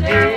Yeah.